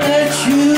that you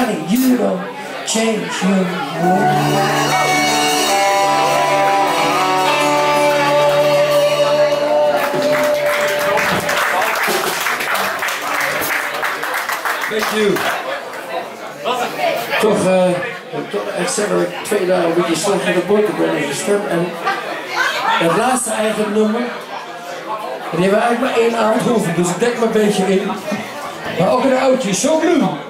Honey, you don't change your way. Thank you. Toch, ik toch echt zeggen dat ik twee dagen een beetje slecht in de botten ben gestemd. En het laatste eigen nummer, die hebben we eigenlijk maar één avond geoefend. Dus ik dek me een beetje in. Maar ook een oudje, zo blue.